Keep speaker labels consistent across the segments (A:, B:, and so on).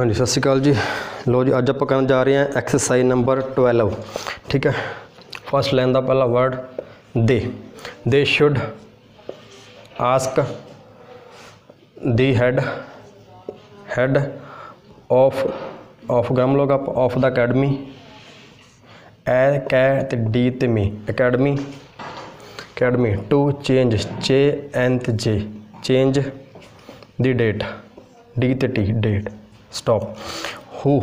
A: ਹਾਂਜੀ, ਸਤਿ ਸ਼੍ਰੀ ਅਕਾਲ ਜੀ। ਲੋ ਜੀ, ਅੱਜ ਆਪਾਂ ਕਰਨ ਜਾ ਰਹੇ ਹਾਂ ਐਕਸਰਸਾਈਜ਼ ਨੰਬਰ 12 ਠੀਕ ਹੈ? ਫਸਟ ਲਾਈਨ ਦਾ ਪਹਿਲਾ ਵਰਡ ਦੇ। They should ask the head head of of gram ਲੋਗ up of the academy A, ਕੈ ਤੇ ਡੀ ਤੇ ਮੀ। Academy academy to change J N ਤੇ J change the date D ਤੇ T date stop. Who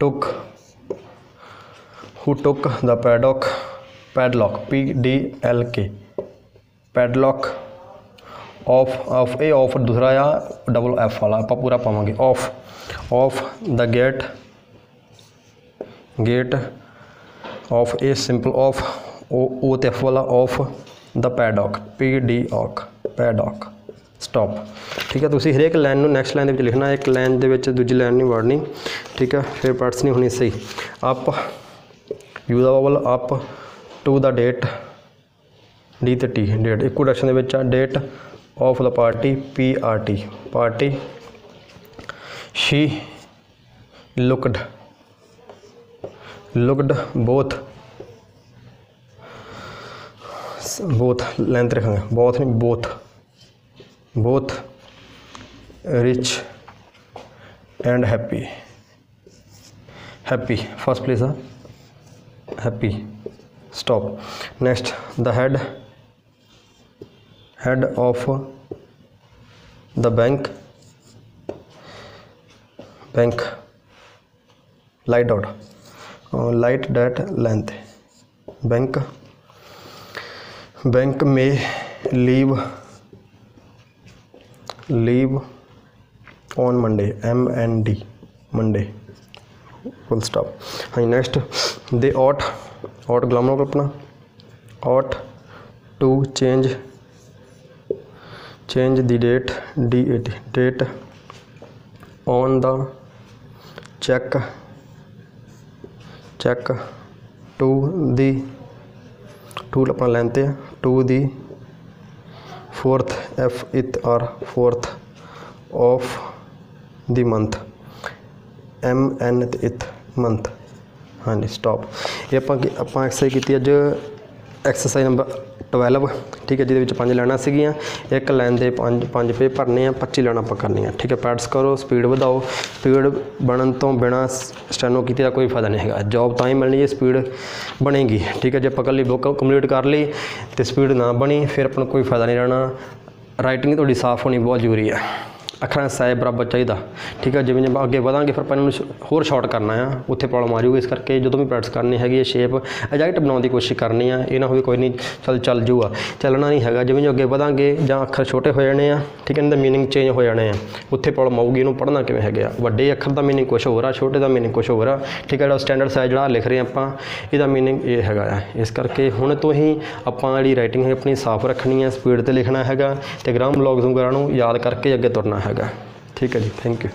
A: took who took the paddock, padlock, p d l k. Padlock of of ਇਹ of ਦੂਸਰਾ ਆ double F ਵਾਲਾ ਆਪਾਂ ਪੂਰਾ ਪਾਵਾਂਗੇ of of the gate gate of ਇਹ simple of ਉਹ ਉਹ ਤੇ ਐਫ ਵਾਲਾ of the padlock P D oak padlock stop ਠੀਕ ਹੈ, ਤੁਸੀਂ ਹਰੇਕ ਲਾਈਨ ਨੂੰ ਨੈਕਸਟ ਲਾਈਨ ਦੇ ਵਿੱਚ ਲਿਖਣਾ, ਇੱਕ ਲਾਈਨ ਦੇ ਵਿੱਚ ਦੂਜੀ ਲਾਈਨ ਨਹੀਂ ਵੜਨੀ ਠੀਕ ਹੈ, ਫਿਰ ਪਾਰਟਸ ਨਹੀਂ ਹੋਣੀ ਸਹੀ। ਅਪ ਯੂ ਦਾ ਵਵਲ up to the date D ਤੇ ਟੀ ਡੇਟ ਇੱਕੋ ਡਾਇਰੈਕਸ਼ਨ ਦੇ ਵਿੱਚ ਆ date of the party P R T party she looked looked both both length ਰੱਖਾਂਗੇ। ਬੋਥ ਨਹੀਂ both both rich and happy happy first place huh? happy stop next the head head of the bank bank light out uh, light that length bank bank may leave leave on Monday M N D Monday full stop हाँ next they ought ought glamour अपना. Ought to change change the date D eight date on the check check to the to अपना लेंते हैं to the fourth f it or fourth of the month m n ਤੇ it month ਹਾਂਜੀ stop ਇਹ ਆਪਾਂ ਕੀ- ਆਪਾਂ exercise ਕੀਤੀ ਅੱਜ ਐਕਸਰਸਾਈਜ਼ ਨੰਬਰ 12 ਠੀਕ ਹੈ, ਜਿਹਦੇ ਵਿੱਚ ਪੰਜ ਲੈਣਾ ਸੀਗੀਆਂ, ਇੱਕ ਲਾਈਨ ਦੇ ਪੰਜ ਪੰਜ ਪੇ ਭਰਨੇ ਆ 25 ਲੈਣਾ ਆਪਾਂ ਕਰਨੀਆਂ, ਠੀਕ ਹੈ ਪੈਡਸ ਕਰੋ ਸਪੀਡ ਵਧਾਓ ਸਪੀਡ ਬਣਨ ਤੋਂ ਬਿਨਾ ਸਟੈਨੋ ਕੀਤੇ ਦਾ ਕੋਈ ਫਾਇਦਾ ਨਹੀਂ ਹੈਗਾ ਜੌਬ ਤਾਂ ਹੀ ਮਿਲਣੀ ਜੇ ਸਪੀਡ ਬਣੇਗੀ, ਠੀਕ ਹੈ, ਜੇ ਆਪਾਂ ਇਕੱਲੀ ਬੁੱਕ ਕੰਪਲੀਟ ਕਰ ਲਈ ਤੇ ਸਪੀਡ ਨਾ ਬਣੀ, ਫਿਰ ਆਪਾਂ ਨੂੰ ਕੋਈ ਫਾਇਦਾ ਨਹੀਂ ਰਹਿਣਾ ਰਾਈਟਿੰਗ ਤੁਹਾਡੀ ਸਾਫ਼ ਹੋਣੀ ਬਹੁਤ ਜ਼ਰੂਰੀ ਹੈ। ਅੱਖਰਾਂ ਦਾ ਬਰਾਬਰ ਚਾਹੀਦਾ। ਠੀਕ ਹੈ ਜਿਵੇਂ ਜਿਵੇਂ ਅੱਗੇ ਵਧਾਂਗੇ, ਫਿਰ ਆਪਾਂ ਇਹਨਾਂ ਨੂੰ ਹੋਰ ਸ਼ਾਰਟ ਕਰਨਾ ਆ। ਉੱਥੇ ਪ੍ਰੋਬਲਮ ਆ ਜਾਊਗੀ ਇਸ ਕਰਕੇ ਜਦੋਂ ਵੀ ਪ੍ਰੈਕਟਿਸ ਕਰਨੀ ਹੈਗੀ ਹੈ ਸ਼ੇਪ ਐਗਜ਼ੈਕਟ ਬਣਾਉਣ ਦੀ ਕੋਸ਼ਿਸ਼ ਕਰਨੀ ਆ। ਇਹ ਨਾ ਹੋਵੇ ਕੋਈ ਨਹੀਂ ਚੱਲ ਚੱਲ ਜੂਗਾ ਚੱਲਣਾ ਨਹੀਂ ਹੈਗਾ, ਜਿਵੇਂ ਜਿਵੇਂ ਅੱਗੇ ਵਧਾਂਗੇ ਜਾਂ ਅੱਖਰ ਛੋਟੇ ਹੋ ਜਾਣੇ ਆ, ਠੀਕ ਹੈ ਇਹਨਾਂ ਦਾ ਮੀਨਿੰਗ ਚੇਂਜ ਹੋ ਜਾਣੇ ਆ। ਉੱਥੇ ਪ੍ਰੋਬਲਮ ਆਊਗੀ, ਇਹਨੂੰ ਪੜ੍ਹਨਾ ਕਿਵੇਂ ਹੈਗਾ? ਵੱਡੇ ਅੱਖਰ ਦਾ ਮੀਨਿੰਗ ਕੁਝ ਹੋਰ ਆ, ਛੋਟੇ ਦਾ ਮੀਨਿੰਗ ਕੁਝ ਹੋਰ ਆ। ਠੀਕ ਹੈ ਜਿਹੜਾ ਸਟੈਂਡਰਡ ਸਾਈਜ਼ ਜਿਹੜਾ ਲਿਖ ਰਹੇ ਆਪਾਂ, ਇਹਦਾ ਮੀਨਿੰਗ ਇਹ ਹੈਗਾ ਆ। ਇਸ ਕਰਕੇ ਹੁਣ ਤੋਂ ਹੀ ਆਪਾਂ ਜਿਹੜੀ ਰਾਈਟਿੰਗ ਹੈ ਆਪਣੀ ਸਾਫ਼ ਰੱਖਣੀ ਹੈ ਸਪੀਡ ਤੇ ਲਿਖਣਾ ਹੈਗਾ ਤੇ ਗ੍ਰਾਮ ਬਲੌਗਸ ਵਗੈਰਾ ਨੂੰ ਯਾਦ ਕਰਕੇ ਅੱਗੇ ਤੁਰਨਾ ਹੈਗਾ ਠੀਕ ਹੈ ਜੀ ਥੈਂਕ ਯੂ